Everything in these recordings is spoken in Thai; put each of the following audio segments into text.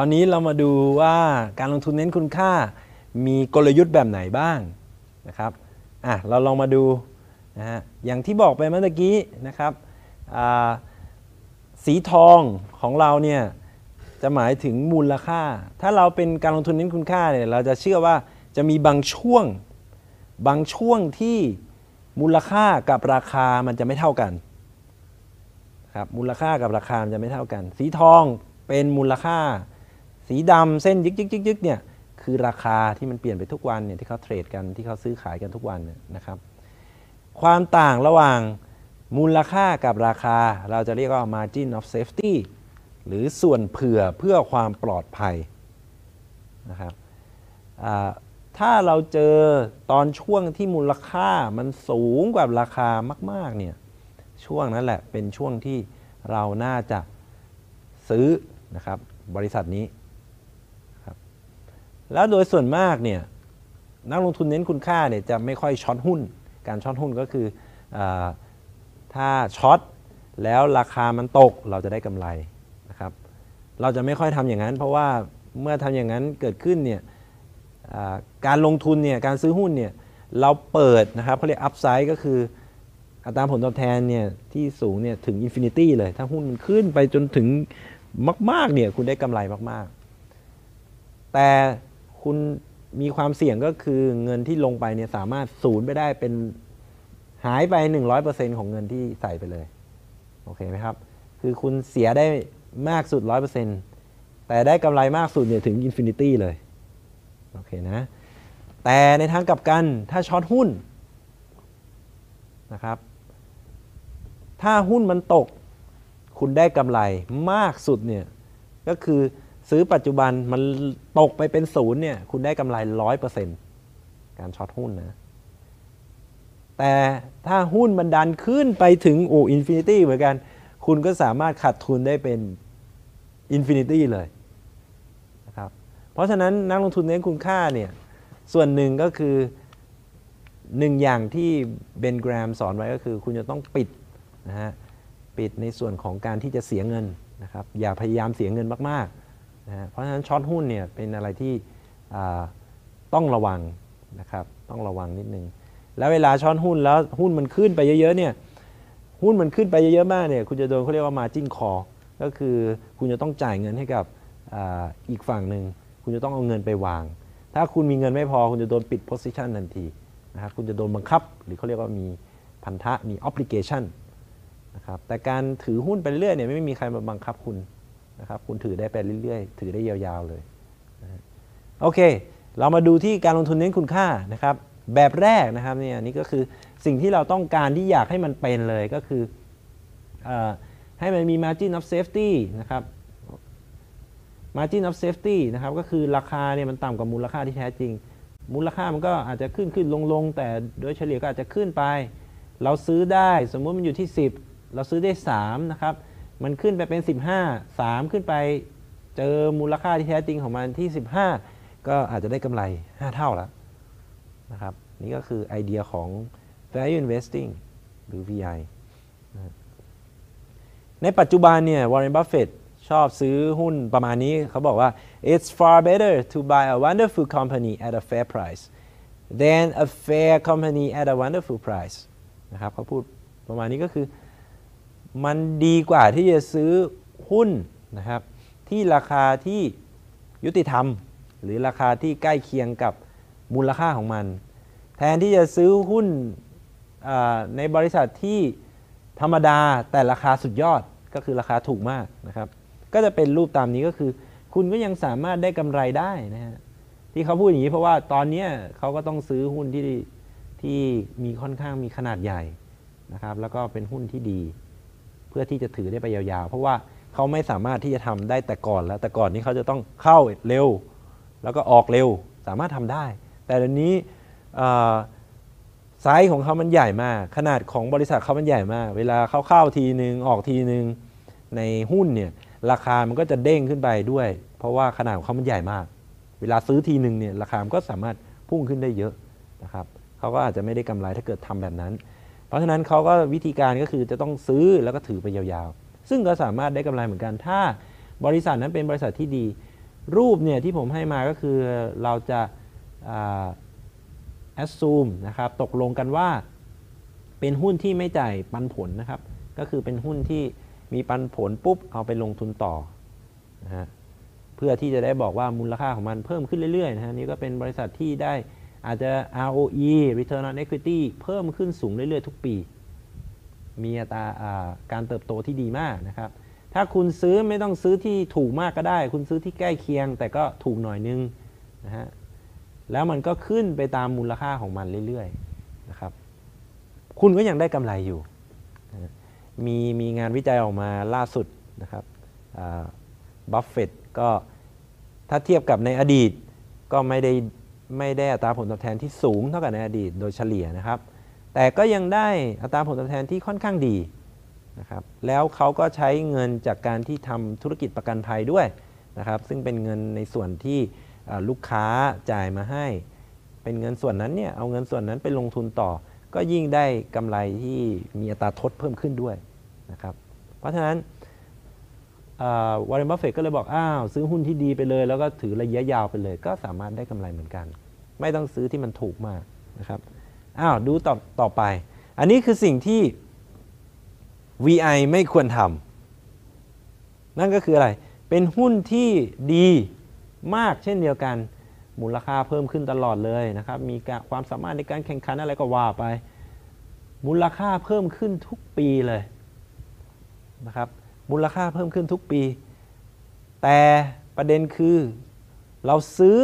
ราวนี้เรามาดูว่าการลงทุนเน้นคุณค่า มีกลยุทธ์แบบไหนบ้างนะครับอะเราลองมาดูนะฮะอย่างที่บอกไปเมื่อกี้นะครับสีทองของเราเนี่ยจะหมายถึงมูลค่า ถ้าเราเป็นการลงทุนเน้นคุณค่าเนี่ยเราจะเชื่อว่าจะมีบางช่วงบางช่วงที่มูลค่ากับราคามันจะไม่เท่ากันครับมูลค่ากับราคามันจะไม่เท่ากัน สีทองเป็นมูลค่า สีดำเส้นยึกยึกยึกยึกเนี่ยคือราคาที่มันเปลี่ยนไปทุกวันเนี่ยที่เขาเทรดกันที่เขาซื้อขายกันทุกวันนนะครับ ความต่างระหว่างมูลค่ากับราคาเราจะเรียกว่า margin of safety หรือส่วนเผื่อเพื่อความปลอดภัยนะครับถ้าเราเจอตอนช่วงที่มูลค่ามันสูงกว่าราคามาก ๆ เนี่ย ช่วงนั้นแหละเป็นช่วงที่เราน่าจะซื้อนะครับบริษัทนี้ แล้วโดยส่วนมากเนี่ยนักลงทุนเน้นคุณค่าเนี่ยจะไม่ค่อยช็อตหุ้น การช็อตหุ้นก็คืออถ้าช็อตแล้วราคามันตกเราจะได้กำไรนะครับเราจะไม่ค่อยทำอย่างนั้น เพราะว่าเมื่อทำอย่างนั้นเกิดขึ้นเนี่ยการลงทุนเนี่ยการซื้อหุ้นเนี่ยเราเปิดนะครับเขาเรียก upside ก็คืออัตราผลตอบแทนเนี่ยที่สูงเนี่ยถึง infinity เลย ถ้าหุ้นมันขึ้นไปจนถึงมากๆเนี่ยคุณได้กำไรมากๆ แต่ คุณมีความเสี่ยงก็คือเงินที่ลงไปเนี่ยสามารถศูนย์ไปได้เป็นหายไป 100%ของเงินที่ใส่ไปเลย โอเคไหมครับ คือคุณเสียได้มากสุด 100%แต่ได้กำไรมากสุดเนี่ยถึง infinity เลย โอเคนะ แต่ในทางกลับกันถ้า short หุ้นนะครับ ถ้าหุ้นมันตก คุณได้กำไรมากสุดเนี่ยก็คือ ซื้อปัจจุบันมันตกไปเป็นศูนย์เนี่ย คุณได้กำไรร้อยเปอร์เซ็นต์การ short หุ้นนะ แต่ถ้าหุ้นมันดันขึ้นไปถึงโอ้ infinity เหมือนกัน คุณก็สามารถขาดทุนได้เป็น infinity เลยนะครับเพราะฉะนั้นนักลงทุนเน้นคุณค่าเนี่ย ส่วนหนึ่งก็คือหนึ่งอย่างที่เบนแกรมสอนไว้ก็คือ คุณจะต้องปิดนะฮะปิดในส่วนของการที่จะเสียเงินนะครับอย่าพยายามเสียเงินมากๆ นะเพราะฉะนั้น short หุ้นเนี่ยเป็นอะไรที่ต้องระวังนะครับต้องระวังนิดนึงแล้วเวลาช็อตหุ้นแล้วหุ้นมันขึ้นไปเยอะๆเนี่ยหุ้นมันขึ้นไปเยอะๆมากเนี่ยคุณจะโดนเขาเรียกว่า margin call ก็คือคุณจะต้องจ่ายเงินให้กับอ,อีกฝั่งหนึ่งคุณจะต้องเอาเงินไปวาง ถ้าคุณมีเงินไม่พอคุณจะโดนปิด position ทันทีนะครับคุณจะโดนบังคับ หรือเขาเรียกว่ามีพันธะมี obligation นะครับแต่การถือหุ้นไปเรื่อยเนี่ยไม่มีใครมาบังคับคุณ นะครับคุณถือได้ไปเรื่อยๆ ถือได้ยาวๆเลยโอเค เรามาดูที่การลงทุนเน้นคุณค่านะครับ แบบแรกนะครับเนี่ยนี่ก็คือสิ่งที่เราต้องการที่อยากให้มันเป็นเลยก็คือเออให้มันมี margin of safety นะครับ margin of safety นะครับก็คือราคาเนี่ยมันต่ำกว่ามูลค่าที่แท้จริง มูลค่ามันก็อาจจะขึ้นขึ้นลงลงแต่โดยเฉลี่ยก็อาจจะขึ้นไป เราซื้อได้สมมุติมันอยู่ที่ 10 เราซื้อได้ 3 นะครับ มันขึ้นไปเป็น 15 3 ขึ้นไปเจอมูลค่าที่แท้จริงของมันที่ 15 ก็อาจจะได้กำไร 5 เท่าแล้วนะครับ นี่ก็คือไอเดียของ value investing หรือ VI ในปัจจุบันเนี่ยวอร์เรนบัฟเฟตชอบซื้อหุ้นประมาณนี้เขาบอกว่า it's far better to buy a wonderful company at a fair price than a fair company at a wonderful price นะครับเขาพูดประมาณนี้ก็คือ มันดีกว่าที่จะซื้อหุ้นนะครับที่ราคาที่ยุติธรรม หรือราคาที่ใกล้เคียงกับมูลค่าของมัน แทนที่จะซื้อหุ้นในบริษัทที่ธรรมดาแต่ราคาสุดยอดก็คือราคาถูกมากนะครับ ก็จะเป็นรูปตามนี้ก็คือ คุณก็ยังสามารถได้กำไรได้นะฮะที่เขาพูดอย่างนี้เพราะว่าตอนนี้เขาก็ต้องซื้อหุ้นที่ที่มีค่อนข้างมีขนาดใหญ่นะครับ แล้วก็เป็นหุ้นที่ดี เพื่อที่จะถือได้ไปยาวๆ เพราะว่าเขาไม่สามารถที่จะทำได้แต่ก่อนแล้ว แต่ก่อนนี้เขาจะต้องเข้าเร็ว แล้วก็ออกเร็วสามารถทำได้ แต่เดี๋ยวนี้ไซส์ของเขามันใหญ่มาก ขนาดของบริษัทเขามันใหญ่มาก เวลาเขาเข้าทีนึงออกทีนึงในหุ้นเนี่ยราคามันก็จะเด้งขึ้นไปด้วย เพราะว่าขนาดของเขามันใหญ่มาก เวลาซื้อทีหนึ่งเนี่ยราคามันก็สามารถพุ่งขึ้นได้เยอะนะครับเขาก็อาจจะไม่ได้กำไรถ้าเกิดทำแบบนั้น เพราะฉะนั้นเขาก็วิธีการก็คือจะต้องซื้อแล้วก็ถือไปยาวๆ ซึ่งก็สามารถได้กำไรเหมือนกัน ถ้าบริษัทนั้นเป็นบริษัทที่ดี รูปเนี่ยที่ผมให้มาก็คือเราจะแอดซูมนะครับตกลงกันว่าเป็นหุ้นที่ไม่จ่ายปันผลนะครับ ก็คือเป็นหุ้นที่มีปันผลปุ๊บเอาไปลงทุนต่อนะฮะเพื่อที่จะได้บอกว่ามูลค่าของมันเพิ่มขึ้นเรื่อยๆนะฮะนี่ก็เป็นบริษัทที่ได้ อาจจะ ROE Return on Equity เพิ่มขึ้นสูงเรื่อย ๆ ทุกปี มีอัตราการเติบโตที่ดีมากนะครับ ถ้าคุณซื้อไม่ต้องซื้อที่ถูกมากก็ได้ คุณซื้อที่ใกล้เคียง แต่ก็ถูกหน่อยนึงนะฮะ แล้วมันก็ขึ้นไปตามมูลค่าของมันเรื่อยๆนะครับ คุณก็ยังได้กำไรอยู่นะมีมีงานวิจัยออกมาล่าสุดนะครับบัฟเฟตก็ถ้าเทียบกับในอดีตก็ไม่ได้ ไม่ได้อัตราผลตอบแทนที่สูงเท่ากับในอดีตโดยเฉลี่ยนะครับ แต่ก็ยังได้อัตราผลตอบแทนที่ค่อนข้างดีนะครับแล้วเขาก็ใช้เงินจากการที่ทำธุรกิจประกันภัยด้วยนะครับ ซึ่งเป็นเงินในส่วนที่ลูกค้าจ่ายมาให้ เป็นเงินส่วนนั้นเนี่ยเอาเงินส่วนนั้นไปลงทุนต่อ ก็ยิ่งได้กำไรที่มีอัตราทดเพิ่มขึ้นด้วยนะครับ เพราะฉะนั้น วอร์เรนบัฟเฟตก็เลยบอก อ้าว ซื้อหุ้นที่ดีไปเลย แล้วก็ถือระยะยาวไปเลย ก็สามารถได้กำไรเหมือนกัน ไม่ต้องซื้อที่มันถูกมากนะครับ อ้าว ดูต่อต่อไป อันนี้คือสิ่งที่ VI ไม่ควรทำนั่นก็คืออะไร เป็นหุ้นที่ดีมากเช่นเดียวกัน มูลค่าเพิ่มขึ้นตลอดเลยนะครับ มีความสามารถในการแข่งขันอะไรก็ว่าไป มูลค่าเพิ่มขึ้นทุกปีเลยนะครับ มูลค่าเพิ่มขึ้นทุกปี แต่ประเด็นคือเราซื้อ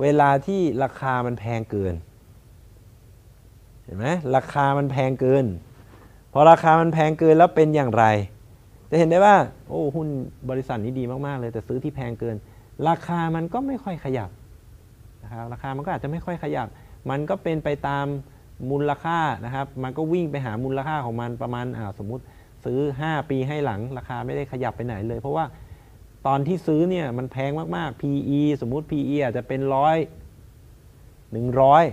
เวลาที่ราคามันแพงเกิน เห็นไหมราคามันแพงเกิน พอราคามันแพงเกินแล้วเป็นอย่างไร จะเห็นได้ว่า โอ้หุ้นบริษัทนี้ดีมากๆเลย แต่ซื้อที่แพงเกิน ราคามันก็ไม่ค่อยขยับนะครับราคามันก็อาจจะไม่ค่อยขยับ มันก็เป็นไปตามมูลค่านะครับ มันก็วิ่งไปหามูลค่าของมันประมาณสมมติ ซื้อ 5 ปีให้หลังราคาไม่ได้ขยับไปไหนเลย เพราะว่าตอนที่ซื้อเนี่ยมันแพงมากๆ PE สมมุติ PE อาจจะเป็นร้อยหนึ่งร้อย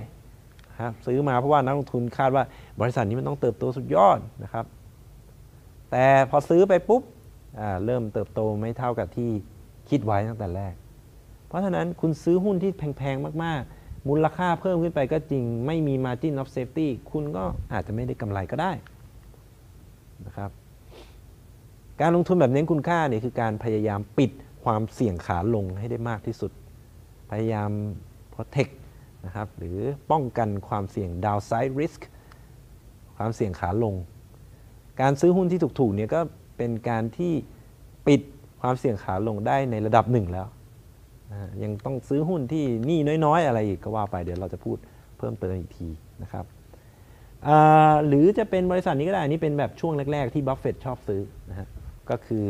ครับซื้อมาเพราะว่านักลงทุนคาดว่าบริษัทนี้มันต้องเติบโตสุดยอดนะครับ แต่พอซื้อไปปุ๊บเริ่มเติบโตไม่เท่ากับที่คิดไว้ตั้งแต่แรก เพราะฉะนั้นคุณซื้อหุ้นที่แพงๆ มากๆ มูลค่าเพิ่มขึ้นไปก็จริงไม่มี margin of safety คุณก็อาจจะไม่ได้กำไรก็ได้นะครับ การลงทุนแบบเน้นคุณค่าเนี่ยคือการพยายามปิดความเสี่ยงขาลงให้ได้มากที่สุด พยายาม protect นะครับหรือป้องกันความเสี่ยง downside risk ความเสี่ยงขาลง การซื้อหุ้นที่ถูกๆเนี่ยก็เป็นการที่ปิดความเสี่ยงขาลงได้ในระดับหนึ่งแล้วยังต้องซื้อหุ้นที่นี่น้อย ๆ อะไรอีกก็ว่าไปเดี๋ยวเราจะพูดเพิ่มเติมอีกทีนะครับหรือจะเป็นบริษัทนี้ก็ได้อันนี้เป็นแบบช่วงแรก ๆ ที่บัฟเฟตชอบซื้อนะฮะ ก็คือ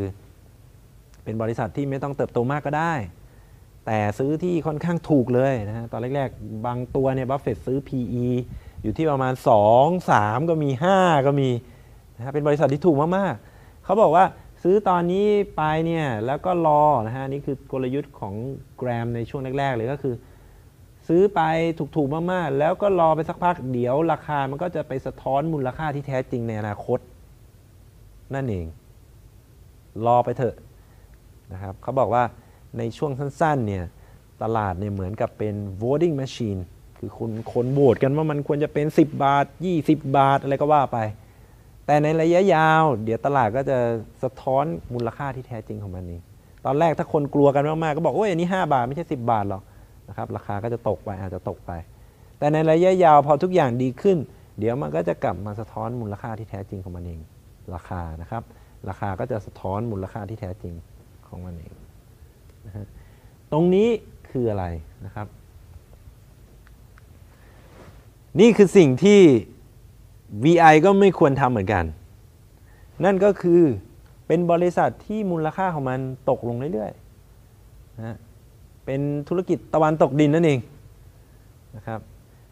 เป็นบริษัทที่ไม่ต้องเติบโตมากก็ได้ แต่ซื้อที่ค่อนข้างถูกเลยนะฮะตอนแรกๆ บางตัวเนี่ยบัฟเฟตซื้อ PE อยู่ที่ประมาณ 2 3 ก็มี 5 ก็มีนะฮะเป็นบริษัทที่ถูกมากๆเขาบอกว่าซื้อตอนนี้ไปเนี่ยแล้วก็รอนะฮะนี่คือกลยุทธ์ของแกรมในช่วงแรกๆเลยก็คือ ซื้อไปถูกๆมากๆ แล้วก็รอไปสักพักเดี๋ยวราคามันก็จะไปสะท้อนมูลค่าที่แท้จริงในอนาคต นั่นเอง รอไปเถอะนะครับเขาบอกว่าในช่วงสั้นๆเนี่ยตลาดเนี่ยเหมือนกับเป็น voting machine คือคุณคนโหวตกันว่ามันควรจะเป็น 10 บาท 20 บาทอะไรก็ว่าไป แต่ในระยะยาว เดี๋ยวตลาดก็จะสะท้อนมูลค่าที่แท้จริงของมันเองตอนแรกถ้าคนกลัวกันมากๆก็บอกโอ้ยอันนี้ 5 บาทไม่ใช่ 10 บาทหรอกนะครับราคาก็จะตกไปอาจจะตกไป แต่ในระยะยาวพอทุกอย่างดีขึ้น เดี๋ยวมันก็จะกลับมาสะท้อนมูลค่าที่แท้จริงของมันเองราคานะครับ ราคาก็จะสะท้อนมูลค่าที่แท้จริงของมันเองนะฮะตรงนี้คืออะไรนะครับ นี่คือสิ่งที่ VI ก็ไม่ควรทำเหมือนกัน นั่นก็คือเป็นบริษัทที่มูลค่าของมันตกลงเรื่อยๆนะเป็นธุรกิจตะวันตกดินนั่นเองนะครับ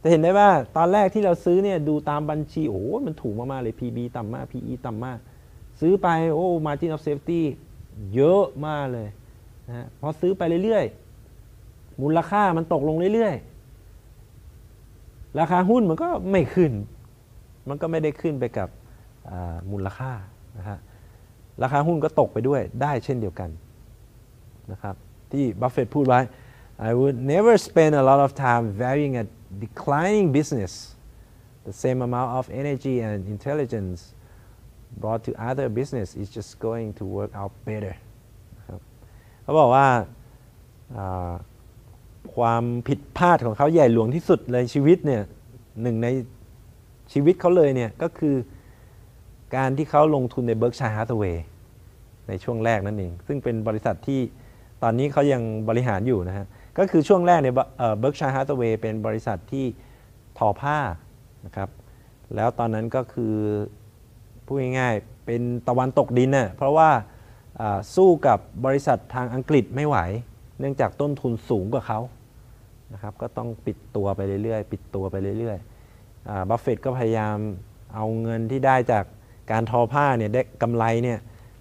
จะเห็นได้ว่าตอนแรกที่เราซื้อเนี่ยดูตามบัญชี โอ้มันถูกมาก ๆ เลย PB ต่ำมาก PE ต่ำมาก ซื้อไปโอ้ margin of safety เยอะมากเลยนะพอซื้อไปเรื่อยๆ มูลค่ามันตกลงเรื่อยๆ ราคาหุ้นมันก็ไม่ขึ้น มันก็ไม่ได้ขึ้นไปกับมูลค่านะฮะราคาหุ้นก็ตกไปด้วยได้เช่นเดียวกันนะครับที่บัฟเฟตพูดไว้ I would never spend a lot of time valuing a declining business the same amount of energy and intelligence brought to other business is just going to work out better เขาบอกว่าอ่าความผิดพลาดของเขาใหญ่หลวงที่สุดในชีวิตเนี่ยหนึ่งในชีวิตเขาเลยเนี่ยก็คือการที่เขาลงทุนใน Berkshire Hathawayในช่วงแรกนั่นเอง ซึ่งเป็นบริษัทที่ตอนนี้เขายังบริหารอยู่นะฮะ ก็คือช่วงแรกเนี่ย Berkshire Hathaway เป็นบริษัทที่ทอผ้านะครับ แล้วตอนนั้นก็คือ พูดง่ายๆ เป็นตะวันตกดินน่ะเพราะว่าสู้กับบริษัททางอังกฤษไม่ไหว เนื่องจากต้นทุนสูงกว่าเขานะครับก็ต้องปิดตัวไปเรื่อยๆ ปิดตัวไปเรื่อยๆบัฟเฟตก็พยายามเอาเงินที่ได้จากการทอผ้าเนี่ยได้กำไรเนี่ย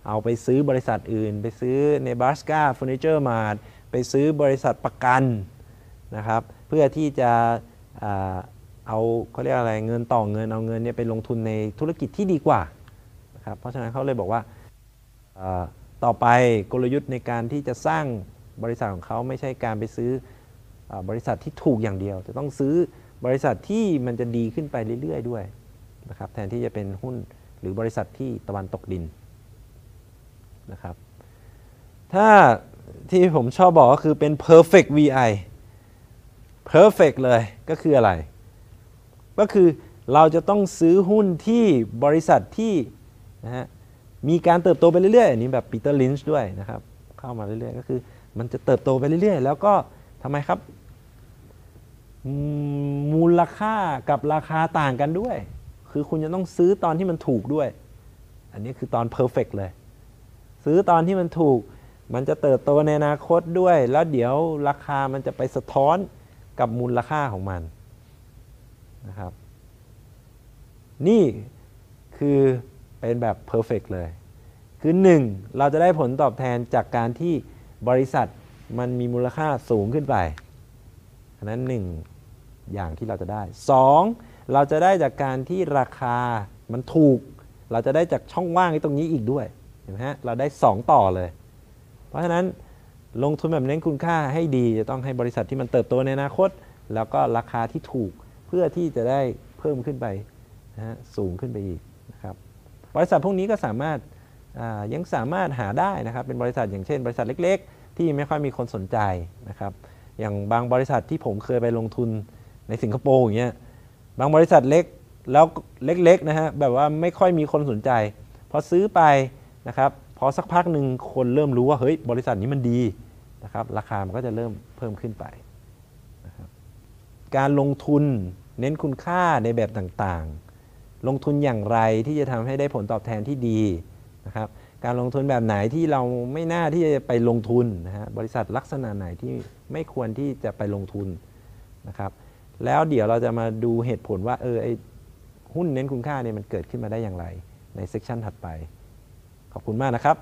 เอาไปซื้อบริษัทอื่น ไปซื้อเนบ a สกาเฟอร์นิเจอร์มาร์ไปซื้อบริษัทประกันนะครับเพื่อที่จะเอาเขาเรียกอะไรเงินต่อเงินเอาเงินเนี่ยไปลงทุนในธุรกิจที่ดีกว่า นะครับเพราะฉะนั้นเขาเลยบอกว่าต่อไปกลยุทธ์ในการที่จะสร้างบริษัทของเขาไม่ใช่การไปซื้อเออบริษัทที่ถูกอย่างเดียว จะต้องซื้อบริษัทที่มันจะดีขึ้นไปเรื่อย ๆ ด้วยนะครับแทนที่จะเป็นหุ้นหรือบริษัทที่ตะวันตกดินนะครับถ้าที่ผมชอบบอกก็คือเป็น perfect VI perfect เลยก็คืออะไร ก็คือเราจะต้องซื้อหุ้นที่บริษัทที่ นะฮะมีการเติบโตไปเรื่อยๆอันนี้แบบปีเตอร์ลินช์ด้วยนะครับเข้ามาเรื่อยๆก็คือมันจะเติบโตไปเรื่อยๆ แล้วก็ทำไมครับมมูลค่ากับราคาต่างกันด้วย คือคุณจะต้องซื้อตอนที่มันถูกด้วย อันนี้คือตอนเพอร์เฟกเลย ซื้อตอนที่มันถูก มันจะเติบโตในอนาคตด้วย แล้วเดี๋ยวราคามันจะไปสะท้อนกับมูลค่าของมันนะครับ นี่คือ เป็นแบบ perfect เลย คือ 1. เราจะได้ผลตอบแทนจากการที่บริษัทมันมีมูลค่าสูงขึ้นไปอันนั้น 1 อย่างที่เราจะได้ 2. เราจะได้จากการที่ราคามันถูก เราจะได้จากช่องว่างตรงนี้อีกด้วยเห็นไหมฮะเราได้ 2 ต่อเลย เพราะฉะนั้นลงทุนแบบเน้นคุณค่าให้ดีจะต้องให้บริษัทที่มันเติบโตในอนาคต แล้วก็ราคาที่ถูกเพื่อที่จะได้เพิ่มขึ้นไปนะฮะสูงขึ้นไปอีก บริษัทพวกนี้ก็สามารถยังสามารถหาได้นะครับ เป็นบริษัทอย่างเช่น บริษัทเล็ก ๆ ที่ไม่ค่อยมีคนสนใจนะครับ อย่างบางบริษัทที่ผมเคยไปลงทุนในสิงคโปร์อย่างเงี้ยบางบริษัทเล็กแล้วเล็กๆนะฮะแบบว่าไม่ค่อยมีคนสนใจ พอซื้อไปนะครับพอสักพักหนึ่งคนเริ่มรู้ว่าเฮ้ยบริษัทนี้มันดีนะครับราคามันก็จะเริ่มเพิ่มขึ้นไปนะครับการลงทุนเน้นคุณค่าในแบบต่างๆ ลงทุนอย่างไรที่จะทำให้ได้ผลตอบแทนที่ดีนะครับการลงทุนแบบไหนที่เราไม่น่าที่จะไปลงทุนนะฮะบริษัทลักษณะไหนที่ไม่ควรที่จะไปลงทุนนะครับแล้วเดี๋ยวเราจะมาดูเหตุผลว่าเออไอหุ้นเน้นคุณค่าเนี่ยมันเกิดขึ้นมาได้อย่างไรในเซกชันถัดไป ขอบคุณมากนะครับ